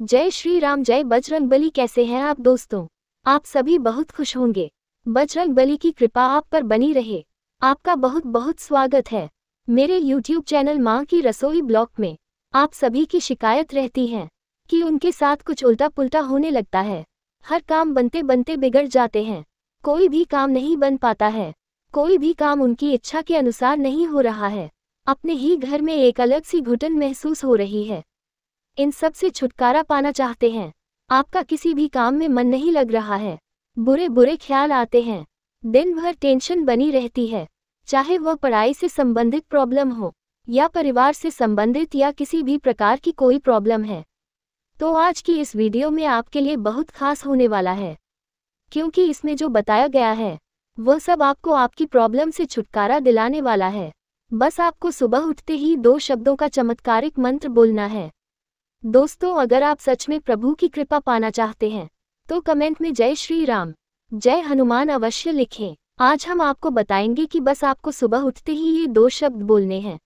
जय श्री राम, जय बजरंग बली, कैसे हैं आप दोस्तों? आप सभी बहुत खुश होंगे। बजरंग बली की कृपा आप पर बनी रहे। आपका बहुत बहुत स्वागत है। मेरे YouTube चैनल माँ की रसोई ब्लॉग में आप सभी की शिकायत रहती है कि उनके साथ कुछ उल्टा पुल्टा होने लगता है। हर काम बनते बनते बिगड़ जाते हैं। कोई भी काम नहीं बन पाता है। कोई भी काम उनकी इच्छा के अनुसार नहीं हो रहा है। अपने ही घर में एक अलग सी घुटन महसूस हो रही है। इन सबसे छुटकारा पाना चाहते हैं। आपका किसी भी काम में मन नहीं लग रहा है। बुरे बुरे ख्याल आते हैं। दिन भर टेंशन बनी रहती है। चाहे वह पढ़ाई से संबंधित प्रॉब्लम हो, या परिवार से संबंधित या किसी भी प्रकार की कोई प्रॉब्लम है। तो आज की इस वीडियो में आपके लिए बहुत खास होने वाला है। क्योंकि इसमें जो बताया गया है, वह सब आपको आपकी प्रॉब्लम से छुटकारा दिलाने वाला है। बस आपको सुबह उठते ही दो शब्दों का चमत्कारिक मंत्र बोलना है। दोस्तों, अगर आप सच में प्रभु की कृपा पाना चाहते हैं तो कमेंट में जय श्री राम, जय हनुमान अवश्य लिखें। आज हम आपको बताएँगे कि बस आपको सुबह उठते ही ये दो शब्द बोलने हैं।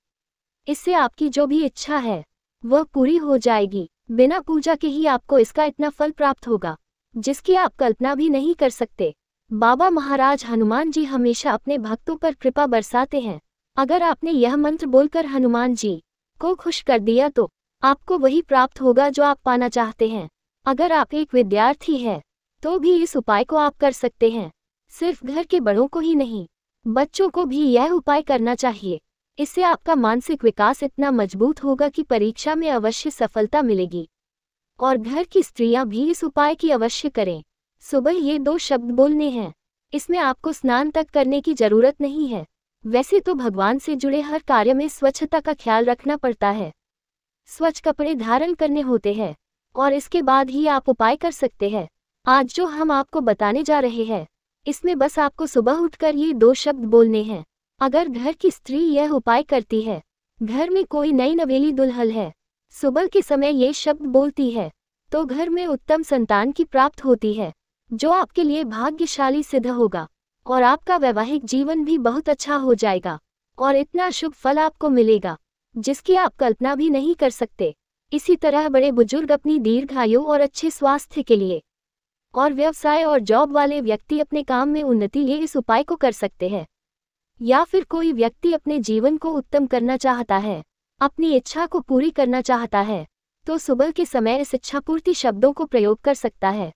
इससे आपकी जो भी इच्छा है, वह पूरी हो जाएगी। बिना पूजा के ही आपको इसका इतना फल प्राप्त होगा, जिसकी आप कल्पना भी नहीं कर सकते। बाबा महाराज हनुमान जी हमेशा अपने भक्तों पर कृपा बरसाते हैं। अगर आपने यह मंत्र बोलकर हनुमान जी को खुश कर दिया तो आपको वही प्राप्त होगा जो आप पाना चाहते हैं। अगर आप एक विद्यार्थी है तो भी इस उपाय को आप कर सकते हैं। सिर्फ़ घर के बड़ों को ही नहीं, बच्चों को भी यह उपाय करना चाहिए। इससे आपका मानसिक विकास इतना मज़बूत होगा कि परीक्षा में अवश्य सफलता मिलेगी। और घर की स्त्रियाँ भी इस उपाय की अवश्य करें। सुबह ये दो शब्द बोलने हैं। इसमें आपको स्नान तक करने की ज़रूरत नहीं है। वैसे तो भगवान से जुड़े हर कार्य में स्वच्छता का ख्याल रखना पड़ता है। स्वच्छ कपड़े धारण करने होते हैं, और इसके बाद ही आप उपाय कर सकते हैं। आज जो हम आपको बताने जा रहे हैं, इसमें बस आपको सुबह उठकर ये दो शब्द बोलने हैं। अगर घर की स्त्री यह उपाय करती है, घर में कोई नई नवेली दुल्हल है, सुबह के समय ये शब्द बोलती है तो घर में उत्तम संतान की प्राप्त होती है, जो आपके लिए भाग्यशाली सिद्ध होगा, और आपका वैवाहिक जीवन भी बहुत अच्छा हो जाएगा, और इतना शुभ फल आपको मिलेगा। जिसकी आप कल्पना भी नहीं कर सकते। इसी तरह बड़े बुज़ुर्ग अपनी दीर्घायु और अच्छे स्वास्थ्य के लिए और व्यवसाय और जॉब वाले व्यक्ति अपने काम में उन्नति लिए इस उपाय को कर सकते हैं। या फिर कोई व्यक्ति अपने जीवन को उत्तम करना चाहता है, अपनी इच्छा को पूरी करना चाहता है तो सुबह के समय इस इच्छा पूर्ति शब्दों को प्रयोग कर सकता है।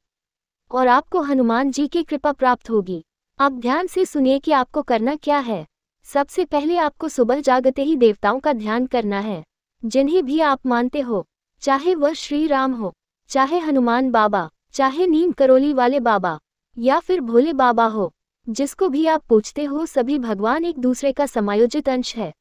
और आपको हनुमान जी की कृपा प्राप्त होगी। आप ध्यान से सुनिए कि आपको करना क्या है। सबसे पहले आपको सुबह जागते ही देवताओं का ध्यान करना है। जिन्हें भी आप मानते हो, चाहे वह श्री राम हो, चाहे हनुमान बाबा, चाहे नीम करोली वाले बाबा, या फिर भोले बाबा हो, जिसको भी आप पूछते हो, सभी भगवान एक दूसरे का समायोजित अंश है।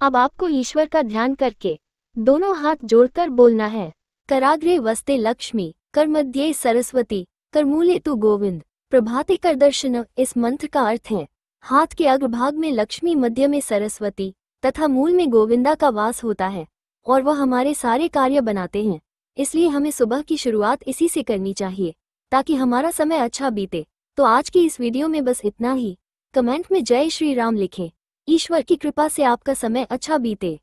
अब आपको ईश्वर का ध्यान करके दोनों हाथ जोड़कर बोलना है। कराग्रे वस्ते लक्ष्मी कर मध्य सरस्वती, करमूले तु गोविंद, प्रभाते कर दर्शन, इस मंत्र का अर्थ है हाथ के अग्रभाग में लक्ष्मी मध्य में सरस्वती तथा मूल में गोविंदा का वास होता है, और वह हमारे सारे कार्य बनाते हैं। इसलिए हमें सुबह की शुरुआत इसी से करनी चाहिए, ताकि हमारा समय अच्छा बीते। तो आज की इस वीडियो में बस इतना ही। कमेंट में जय श्री राम लिखें। ईश्वर की कृपा से आपका समय अच्छा बीते।